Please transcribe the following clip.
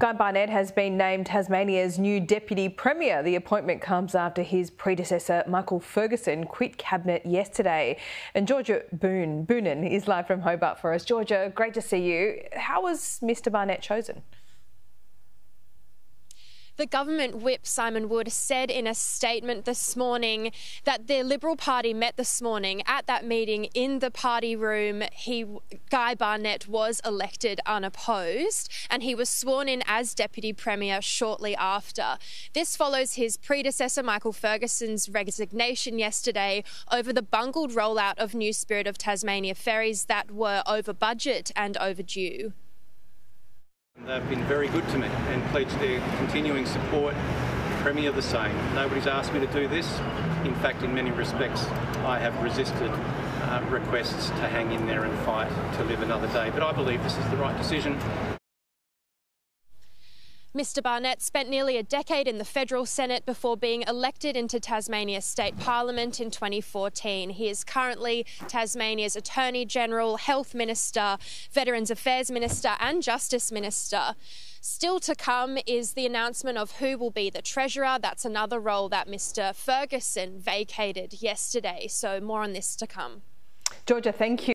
Guy Barnett has been named Tasmania's new Deputy Premier. The appointment comes after his predecessor, Michael Ferguson, quit Cabinet yesterday. And Georgia Boone, Boonen is live from Hobart for us. Georgia, great to see you. How was Mr Barnett chosen? The government whip, Simon Wood, said in a statement this morning that the Liberal Party met this morning. At that meeting in the party room, he, Guy Barnett was elected unopposed and he was sworn in as Deputy Premier shortly after. This follows his predecessor, Michael Ferguson's resignation yesterday over the bungled rollout of New Spirit of Tasmania ferries that were over budget and overdue. They've been very good to me and pledged their continuing support. Premier the same. Nobody's asked me to do this. In fact, in many respects, I have resisted uh, requests to hang in there and fight to live another day. But I believe this is the right decision. Mr Barnett spent nearly a decade in the federal Senate before being elected into Tasmania State Parliament in 2014. He is currently Tasmania's Attorney General, Health Minister, Veterans Affairs Minister, and Justice Minister. Still to come is the announcement of who will be the Treasurer. That's another role that Mr Ferguson vacated yesterday. So, more on this to come. Georgia, thank you.